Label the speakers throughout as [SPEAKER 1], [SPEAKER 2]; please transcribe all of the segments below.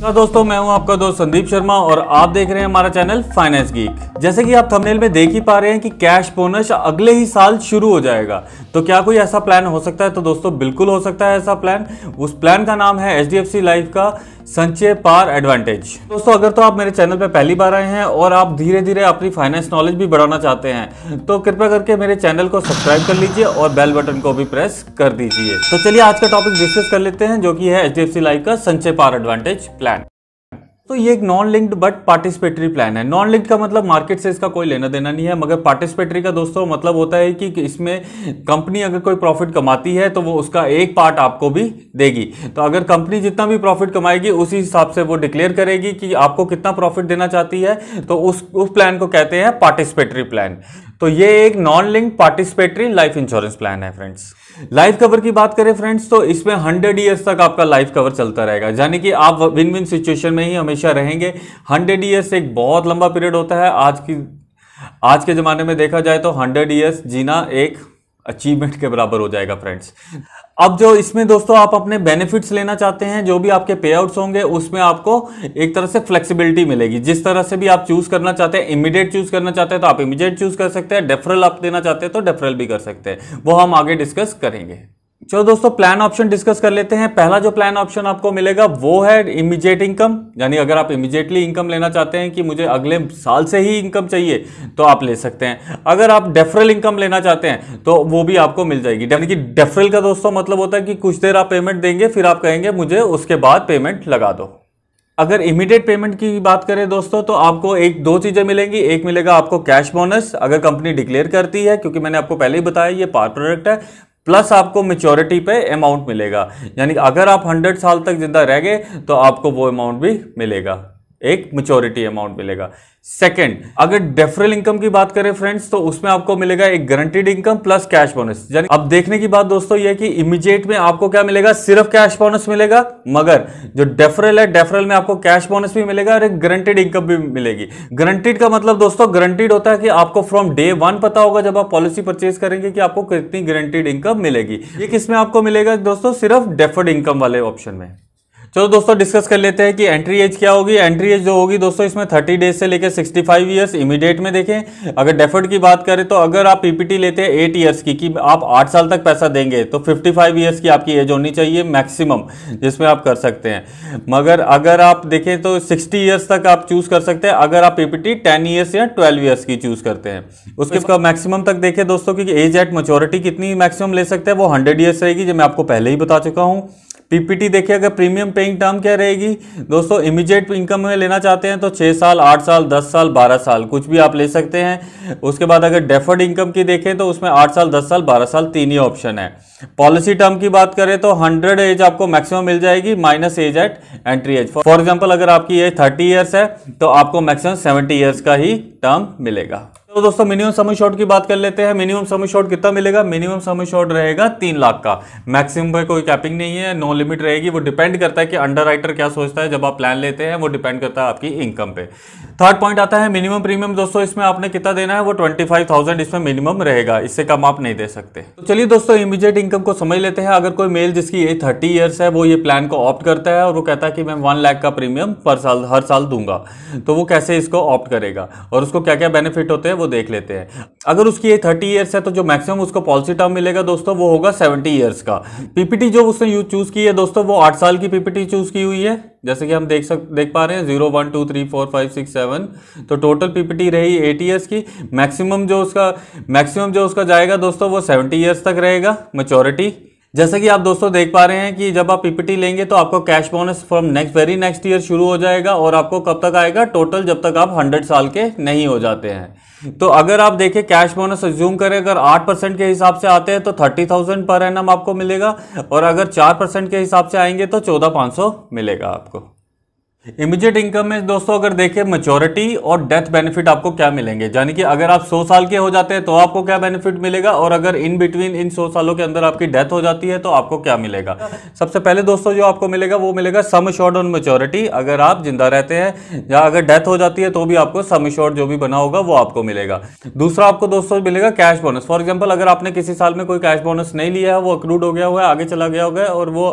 [SPEAKER 1] तो दोस्तों, मैं हूँ आपका दोस्त संदीप शर्मा और आप देख रहे हैं हमारा चैनल फाइनेंस गीक जैसे कि आप थंबनेल में देख ही पा रहे हैं कि कैश बोनस अगले ही साल शुरू हो जाएगा। तो क्या कोई ऐसा प्लान हो सकता है? तो दोस्तों, बिल्कुल हो सकता है ऐसा प्लान उस प्लान का नाम है एच लाइफ का संचय पार एडवांटेज। दोस्तों, अगर तो आप मेरे चैनल पर पहली बार आए हैं और आप धीरे धीरे अपनी फाइनेंस नॉलेज भी बढ़ाना चाहते हैं तो कृपया करके मेरे चैनल को सब्सक्राइब कर लीजिए और बेल बटन को भी प्रेस कर दीजिए। तो चलिए आज का टॉपिक डिस्कस कर लेते हैं, जो कि है एच डी लाइफ का संचय पार एडवांटेज प्लान तो ये एक non linked but participatory plan है। नॉन लिंक्ड का मतलब मार्केट से इसका कोई लेना देना नहीं है, मगर पार्टिसिपेटरी का दोस्तों मतलब होता है कि इसमें कंपनी अगर कोई प्रॉफिट कमाती है तो वो उसका एक पार्ट आपको भी देगी। तो अगर कंपनी जितना भी प्रॉफिट कमाएगी, उसी हिसाब से वो डिक्लेयर करेगी कि आपको कितना प्रॉफिट देना चाहती है तो उस उस प्लान को कहते हैं पार्टिसिपेटरी प्लान तो ये एक non link participatory life insurance plan है फ्रेंड्स लाइफ कवर की बात करें फ्रेंड्स तो इसमें हंड्रेड ईयर्स तक आपका लाइफ कवर चलता रहेगा। यानी कि आप विन विन सिचुएशन में ही हमेशा रहेंगे। हंड्रेड ईयर्स एक बहुत लंबा पीरियड होता है। आज की, आज के ज़माने में देखा जाए तो हंड्रेड ईयर्स जीना एक अचीवमेंट के बराबर हो जाएगा फ्रेंड्स अब जो इसमें दोस्तों आप अपने बेनिफिट्स लेना चाहते हैं, जो भी आपके पे आउट्स होंगे, उसमें आपको एक तरह से फ्लेक्सिबिलिटी मिलेगी. जिस तरह से भी आप चूज़ करना चाहते हैं इमीडिएट चूज़ करना चाहते हैं तो आप इमीडिएट चूज़ कर सकते हैं. डेफरल आप देना चाहते हैं तो डेफरल भी कर सकते हैं. वो हम आगे डिस्कस करेंगे. चलो दोस्तों प्लान ऑप्शन डिस्कस कर लेते हैं। पहला जो प्लान ऑप्शन आपको मिलेगा, वो है इमीडिएट इनकम यानी अगर आप इमीडिएटली इनकम लेना चाहते हैं कि मुझे अगले साल से ही इनकम चाहिए तो आप ले सकते हैं। अगर आप डेफरल इनकम लेना चाहते हैं तो वो भी आपको मिल जाएगी। यानी कि डेफरल का दोस्तों मतलब होता है कि कुछ देर आप पेमेंट देंगे, फिर आप कहेंगे, मुझे उसके बाद पेमेंट लगा दो। अगर इमीडिएट पेमेंट की बात करें दोस्तों तो आपको एक, दो चीज़ें मिलेंगी। एक मिलेगा आपको कैश बोनस अगर कंपनी डिक्लेयर करती है, क्योंकि मैंने आपको पहले ही बताया, ये पार प्रोडक्ट है प्लस आपको मेच्योरिटी पे अमाउंट मिलेगा। यानी अगर आप हंड्रेड साल तक ज़िंदा रह गए तो आपको वो अमाउंट भी मिलेगा। एक मेच्योरिटी अमाउंट मिलेगा। सेकंड अगर डेफरल इनकम की बात करें फ्रेंड्स तो उसमें आपको मिलेगा एक guaranteed income plus cash bonus यानी अब देखने की बात दोस्तों ये कि इमीडिएट में आपको क्या मिलेगा? सिर्फ़ कैश बोनस मिलेगा, मगर जो डेफरल है डेफरल में आपको कैश बोनस भी मिलेगा और एक गारंटेड इनकम भी मिलेगी। गारंटीड का मतलब दोस्तों गारंटीड होता है कि आपको फ्रॉम डे वन पता होगा जब आप पॉलिसी परचेज करेंगे कि आपको कितनी गारंटीड इनकम मिलेगी। ये किसमें आपको मिलेगा दोस्तों? सिर्फ़ डेफर्ड इनकम वाले ऑप्शन में। चलो दोस्तों डिस्कस कर लेते हैं कि एंट्री एज क्या होगी। एंट्री एज जो होगी दोस्तों इसमें 30 डेज़ से लेकर 65 फाइव ईयर्स इमीडिएट में देखें। अगर डेफर्ड की बात करें तो अगर आप पीपीटी लेते हैं 8 ईयर्स की कि आप 8 साल तक पैसा देंगे तो 55 फाइव ईयर्स की आपकी एज होनी चाहिए मैक्सिमम जिसमें आप कर सकते हैं। मगर अगर आप देखें तो सिक्सटी ईयर्स तक आप चूज़ कर सकते हैं अगर आप पीपीटी टेन ईयर्स या ट्वेल्व ईयर्स की चूज़ करते हैं। उसके मैक्सिमम तक देखें दोस्तों की एज एट मेच्योरिटी कितनी मैक्सिमम ले सकते हैं वो हंड्रेड ईयर्स रहेगी जो मैं आपको पहले ही बता चुका हूँ। पीपीटी देखिए, अगर प्रीमियम पेइंग टर्म क्या रहेगी? दोस्तों इमीडिएट इनकम में लेना चाहते हैं तो छः साल, आठ साल, दस साल, बारह साल, कुछ भी आप ले सकते हैं। उसके बाद अगर डेफर्ड इनकम की देखें तो उसमें आठ साल, दस साल, बारह साल, तीन ही ऑप्शन है। पॉलिसी टर्म की बात करें तो हंड्रेड एज आपको मैक्सिमम मिल जाएगी minus age at entry age for example अगर आपकी एज थर्टी ईयर्स है तो आपको मैक्सिमम सेवेंटी ईयर्स का ही टर्म मिलेगा। तो दोस्तों मिनिमम समय शॉर्ट की बात कर लेते हैं। मिनिमम समय शॉर्ट कितना मिलेगा? मिनिमम समय शॉर्ट रहेगा तीन लाख का। मैक्सिमम पे कोई कैपिंग नहीं है नो लिमिट रहेगी। वो डिपेंड करता है कि अंडर राइटर क्या सोचता है। जब आप प्लान लेते हैं, वो डिपेंड करता है आपकी इनकम पे। थर्ड पॉइंट आता है मिनिमम प्रीमियम दोस्तों, इसमें आपने कितना देना है? वो ट्वेंटी इसमें मिनिमम रहेगा। इससे कम आप नहीं दे सकते। तो चलिए दोस्तों इमीडिएट इनकम को समझ लेते हैं। अगर कोई मेल जिसकी एज थर्टी ईयर्स है, वो ये प्लान को ऑप्ट करता है और वो कहता है कि मैं वन लाख का प्रीमियम पर साल, हर साल दूँगा। तो वो कैसे इसको ऑप्ट करेगा? और उसको क्या क्या बेनिफिट होते हैं? वो देख लेते हैं। अगर उसकी ये थर्टी ईयर्स है तो जो मैक्सिमम उसको पॉलिसी टर्म मिलेगा दोस्तों, वो होगा सेवेंटी ईयर्स का। पीपीटी जो उसने यूज़ चूज़ की है दोस्तों, वो आठ साल की पीपीटी चूज़ की हुई है। जैसे कि हम देख सक, देख पा रहे हैं zero one two three four five six seven तो टोटल पीपीटी रही एट ईयर्स की। मैक्सिमम जो उसका मैक्सिमम जो उसका जाएगा दोस्तों, वो सेवेंटी ईयर्स तक रहेगा मेच्योरिटी जैसा कि आप दोस्तों देख पा रहे हैं कि जब आप पीपीटी लेंगे तो आपको cash bonus from next very next year शुरू हो जाएगा और आपको कब तक आएगा? टोटल जब तक आप हंड्रेड साल के नहीं हो जाते हैं। तो अगर आप देखें कैश बोनस एज्यूम करें, अगर 8 परसेंट के हिसाब से आते हैं तो थर्टी थाउज़ेंड पर एनम आपको मिलेगा और अगर चार परसेंट के हिसाब से आएँगे तो चौदह पाँच सौ मिलेगा आपको। इमीडिएट इनकम में दोस्तों, अगर देखें मेच्योरिटी और डेथ बेनिफिट आपको क्या मिलेंगे? यानी कि अगर आप 100 साल के हो जाते हैं तो आपको क्या बेनिफिट मिलेगा? और अगर इन बिटवीन इन 100 सालों के अंदर आपकी डेथ हो जाती है तो आपको क्या मिलेगा? सबसे पहले दोस्तों, जो आपको मिलेगा, वो मिलेगा सम शॉर्ट ऑन मेच्योरिटी अगर आप ज़िंदा रहते हैं या अगर डेथ हो जाती है तो भी आपको सम शॉर्ट जो भी बना होगा, वो आपको मिलेगा। दूसरा आपको दोस्तों, मिलेगा कैश बोनस फॉर एग्ज़ाम्पल अगर आपने किसी साल में कोई कैश बोनस नहीं लिया है, वो अक्रूड हो गया हुआ है, आगे चला गया होगा और वो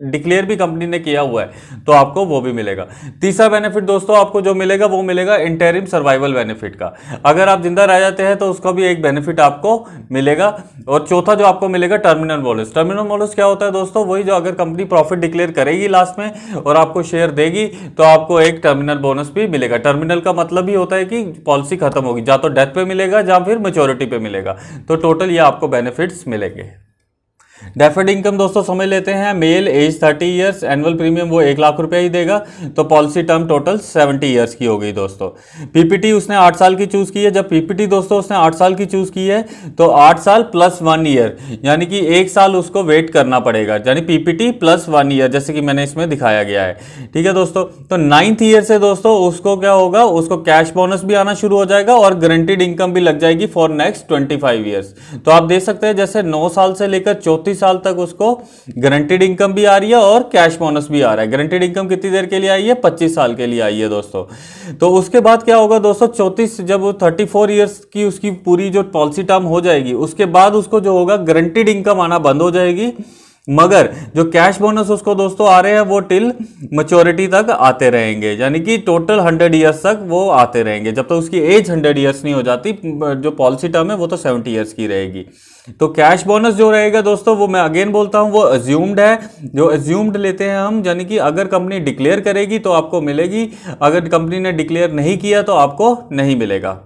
[SPEAKER 1] डिक्लेयर भी कंपनी ने किया हुआ है तो आपको वो भी मिलेगा। तीसरा बेनिफिट दोस्तों, आपको जो मिलेगा, वो मिलेगा इंटेरिम सर्वाइवल बेनिफिट का। अगर आप ज़िंदा रह जाते हैं तो उसका भी एक बेनिफिट आपको मिलेगा। और चौथा जो आपको मिलेगा टर्मिनल बोनस टर्मिनल बोनस क्या होता है दोस्तों? वही जो अगर कंपनी प्रॉफिट डिक्लेयर करेगी लास्ट में और आपको शेयर देगी तो आपको एक टर्मिनल बोनस भी मिलेगा। टर्मिनल का मतलब ही होता है कि पॉलिसी खत्म होगी। या तो डेथ पे मिलेगा, या फिर मेच्योरिटी पे मिलेगा। तो टोटल ये आपको बेनिफिट्स मिलेंगे। डेफर्ड इनकम दोस्तों समझ लेते हैं। Male age thirty years annual premium वो एक लाख रुपया ही देगा। तो policy term total seventy years की हो गई दोस्तों। पीपीटी उसने आठ साल की चूज़ की है। जब पीपीटी दोस्तों उसने आठ साल की चूज़ की है तो आठ साल प्लस वन ईयर यानी कि एक साल उसको वेट करना पड़ेगा। यानी पीपीटी प्लस वन ईयर जैसे कि मैंने इसमें दिखाया गया है। ठीक है दोस्तों? तो नाइन्थ ईयर से दोस्तों उसको क्या होगा? उसको कैश बोनस भी आना शुरू हो जाएगा और गारंटीड इनकम भी लग जाएगी फॉर नेक्स्ट ट्वेंटी फाइव तो आप देख सकते हैं, जैसे नौ साल से लेकर चौतीस साल तक उसको गारंटेड इनकम भी आ रही है और कैश बोनस भी आ रहा है। गारंटेड इनकम कितनी देर के लिए आई है? 25 साल के लिए आई है दोस्तों। तो उसके बाद क्या होगा दोस्तों? चौंतीस जब थर्टी फोर ईयर्स की उसकी पूरी जो पॉलिसी टर्म हो जाएगी, उसके बाद उसको जो होगा गारंटेड इनकम आना बंद हो जाएगी। मगर जो कैश बोनस उसको दोस्तों आ रहे हैं, वो टिल मच्योरिटी तक आते रहेंगे। यानी कि टोटल हंड्रेड ईयर्स तक वो आते रहेंगे। जब तक तो उसकी एज हंड्रेड ईयर्स नहीं हो जाती, जो पॉलिसी टर्म है, वो तो सेवेंटी ईयर्स की रहेगी। तो कैश बोनस जो रहेगा दोस्तों, वो मैं अगेन बोलता हूँ, वो अज्यूम्ड है। जो अज्यूम्ड लेते हैं हम, यानी कि अगर कंपनी डिक्लेयर करेगी तो आपको मिलेगी। अगर कंपनी ने डिक्लेयर नहीं किया तो आपको नहीं मिलेगा।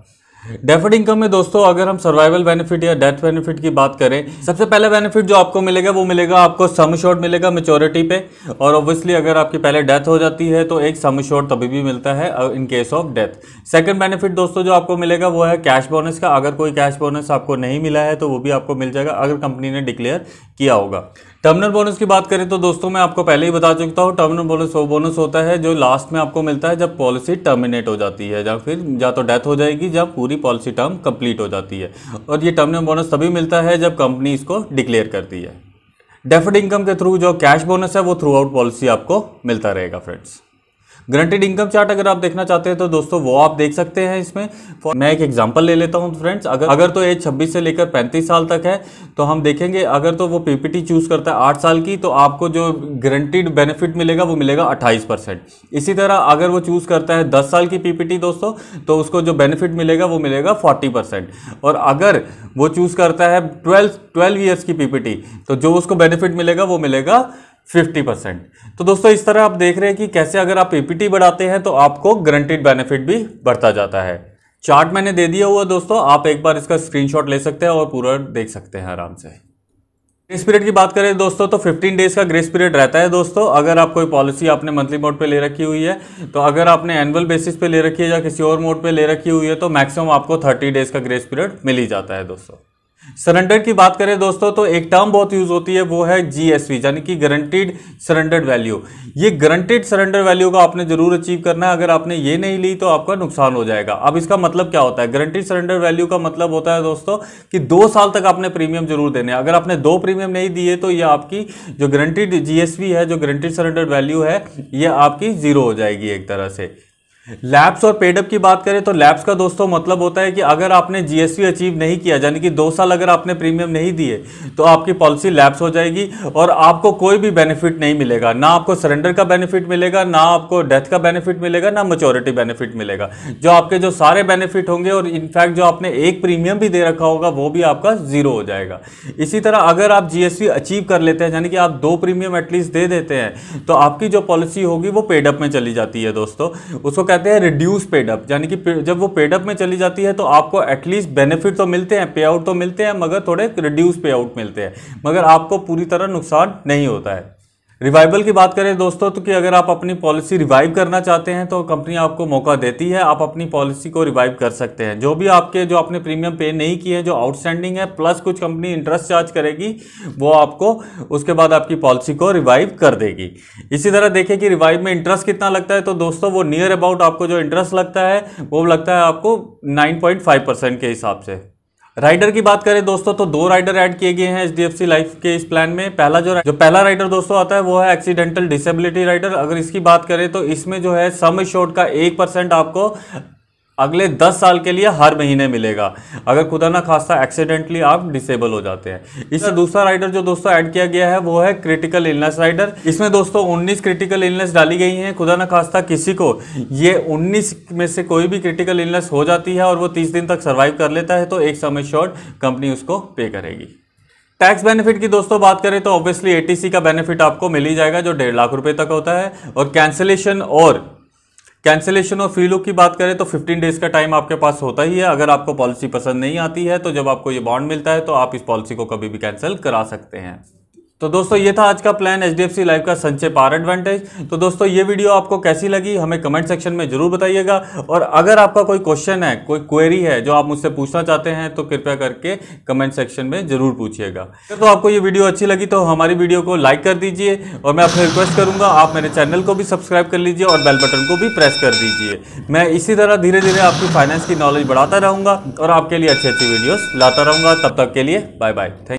[SPEAKER 1] डेफर्ड इनकम में दोस्तों, अगर हम सर्वाइवल बेनिफिट या डेथ बेनिफिट की बात करें, सबसे पहले बेनिफिट जो आपको मिलेगा, वो मिलेगा आपको सम शॉर्ट मिलेगा मेच्योरिटी पे। और ऑब्वियसली अगर आपकी पहले डेथ हो जाती है तो एक सम शॉर्ट तभी भी मिलता है in case of death second benefit दोस्तों जो आपको मिलेगा, वो है कैश बोनस का। अगर कोई कैश बोनस आपको नहीं मिला है तो वो भी आपको मिल जाएगा, अगर कंपनी ने डिक्लेयर किया होगा। टर्मिनल बोनस की बात करें तो दोस्तों मैं आपको पहले ही बता चुका हूँ, टर्मिनल बोनस वो बोनस होता है जो लास्ट में आपको मिलता है जब पॉलिसी टर्मिनेट हो जाती है, या फिर या तो डेथ हो जाएगी जब पूरी पॉलिसी टर्म कंप्लीट हो जाती है। और ये टर्मिनल बोनस तभी मिलता है जब कंपनी इसको डिक्लेयर करती है। डेफिड इनकम के थ्रू जो कैश बोनस है, वो थ्रू आउट पॉलिसी आपको मिलता रहेगा फ्रेंड्स ग्रंटेड इनकम चार्ट अगर आप देखना चाहते हैं तो दोस्तों वो आप देख सकते हैं इसमें। मैं एक एग्जांपल ले लेता हूँ फ्रेंड्स अगर अगर तो एज 26 से लेकर 35 साल तक है तो हम देखेंगे, अगर तो वो पीपीटी चूज़ करता है आठ साल की तो आपको जो ग्रंटेड बेनिफिट मिलेगा वो मिलेगा अट्ठाईस इसी तरह अगर वो चूज़ करता है दस साल की पीपीटी दोस्तों तो उसको जो बेनिफिट मिलेगा वो मिलेगा फोर्टी और अगर वो चूज़ करता है ट्वेल्व ट्वेल्व ईयर्स की पीपीटी तो जो उसको बेनिफिट मिलेगा वो मिलेगा फिफ्टी परसेंट। तो दोस्तों, इस तरह आप देख रहे हैं कि कैसे अगर आप पीपीटी बढ़ाते हैं तो आपको गारंटीड बेनिफिट भी बढ़ता जाता है। चार्ट मैंने दे दिया हुआ दोस्तों, आप एक बार इसका स्क्रीनशॉट ले सकते हैं और पूरा देख सकते हैं आराम से। ग्रेस पीरियड की बात करें दोस्तों तो 15 डेज़ का ग्रेस पीरियड रहता है दोस्तों। अगर आप कोई पॉलिसी आपने मंथली मोड पे ले रखी हुई है तो अगर आपने एनुअल बेसिस पे ले रखी है या किसी और मोड पे ले रखी हुई है तो मैक्सिमम आपको 30 डेज़ का ग्रेस पीरियड मिल ही जाता है दोस्तों। सरेंडर की बात करें दोस्तों तो एक टर्म बहुत यूज़ होती है, वो है जीएसवी यानी कि गारंटीड सरेंडर्ड वैल्यू ये गारंटीड सरेंडर वैल्यू का आपने ज़रूर अचीव करना है। अगर आपने ये नहीं ली तो आपका नुकसान हो जाएगा। अब इसका मतलब क्या होता है? गारंटीड सरेंडर वैल्यू का मतलब होता है दोस्तों, कि दो साल तक आपने प्रीमियम ज़रूर देने अगर आपने दो प्रीमियम नहीं दिए तो ये आपकी जो गारंटीड जीएसवी है, जो गारंटीड सरेंडर वैल्यू है, ये आपकी ज़ीरो हो जाएगी एक तरह से। लैब्स और पेडअप की बात करें तो लैब्स का दोस्तों मतलब होता है कि अगर आपने जीएसटी अचीव नहीं किया, यानी कि दो साल अगर आपने प्रीमियम नहीं दिए तो आपकी पॉलिसी लैब्स हो जाएगी और आपको कोई भी बेनिफिट नहीं मिलेगा। ना आपको सरेंडर का बेनिफिट मिलेगा, ना आपको डेथ का बेनिफिट मिलेगा, ना मेचोरिटी बेनिफिट मिलेगा। जो आपके जो सारे बेनिफिट होंगे और इनफैक्ट जो आपने एक प्रीमियम भी दे रखा होगा, वो भी आपका ज़ीरो हो जाएगा। इसी तरह अगर आप जीएसटी अचीव कर लेते हैं, यानी कि आप दो प्रीमियम एटलीस्ट दे देते हैं तो आपकी जो पॉलिसी होगी वो पेडअप में चली जाती है दोस्तों। उसको कहते हैं रिड्यूस पेडअप यानी कि जब वो पेडअप में चली जाती है तो आपको एटलीस्ट बेनिफिट तो मिलते हैं पे आउट तो मिलते हैं, मगर थोड़े रिड्यूस पे आउट मिलते हैं। मगर आपको पूरी तरह नुकसान नहीं होता है। रिवाइवल की बात करें दोस्तों तो कि अगर आप अपनी पॉलिसी रिवाइव करना चाहते हैं तो कंपनी आपको मौका देती है, आप अपनी पॉलिसी को रिवाइव कर सकते हैं। जो भी आपके, जो आपने प्रीमियम पे नहीं किए जो आउटस्टैंडिंग है प्लस कुछ कंपनी इंटरेस्ट चार्ज करेगी, वो आपको उसके बाद आपकी पॉलिसी को रिवाइव कर देगी। इसी तरह देखें कि रिवाइव में इंटरेस्ट कितना लगता है तो दोस्तों, वो नियर अबाउट आपको जो इंटरेस्ट लगता है, वो लगता है आपको नाइन के हिसाब से। राइडर की बात करें दोस्तों तो दो राइडर ऐड किए गए हैं एच डी लाइफ के इस प्लान में। पहला जो जो पहला राइडर दोस्तों आता है, वो है एक्सीडेंटल डिसेबिलिटी राइडर अगर इसकी बात करें तो इसमें जो है सम शोर्ट का एक परसेंट आपको अगले 10 साल के लिए हर महीने मिलेगा। अगर खुदा ना खास्ता एक्सीडेंटली आप डिसेबल हो जाते हैं। इससे दूसरा राइडर जो दोस्तों ऐड किया गया है वो है क्रिटिकल इलनेस राइडर इसमें दोस्तों 19 क्रिटिकल इलनेस डाली गई हैं। खुदा ना खास्ता किसी को ये 19 में से कोई भी क्रिटिकल इलनेस हो जाती है और वो 30 दिन तक सर्वाइव कर लेता है तो एक समय शॉर्ट कंपनी उसको पे करेगी। टैक्स बेनिफिट की दोस्तों बात करें तो ऑब्वियसली एटीसी का बेनिफिट आपको मिल ही जाएगा जो डेढ़ लाख रुपए तक होता है। और कैंसिलेशन और कैंसिलेशन और फ्री लुक की बात करें तो 15 डेज़ का टाइम आपके पास होता ही है। अगर आपको पॉलिसी पसंद नहीं आती है तो जब आपको ये बॉन्ड मिलता है तो आप इस पॉलिसी को कभी भी कैंसिल करा सकते हैं। तो दोस्तों, ये था आज का plan H D F C life का संचय पार एडवांटेज तो दोस्तों, ये वीडियो आपको कैसी लगी, हमें कमेंट सेक्शन में ज़रूर बताइएगा। और अगर आपका कोई क्वेश्चन है, कोई क्वेरी है जो आप मुझसे पूछना चाहते हैं तो कृपया करके कमेंट सेक्शन में ज़रूर पूछिएगा। तो आपको ये वीडियो अच्छी लगी तो हमारी वीडियो को लाइक कर दीजिए और मैं आपसे रिक्वेस्ट करूँगा, आप मेरे चैनल को भी सब्सक्राइब कर लीजिए और बेल बटन को भी प्रेस कर दीजिए। मैं इसी तरह धीरे धीरे आपकी फाइनेंस की नॉलेज बढ़ाता रहूँगा और आपके लिए अच्छी अच्छी वीडियोज़ लाता रहूँगा। तब तक के लिए बाय बाय थैंक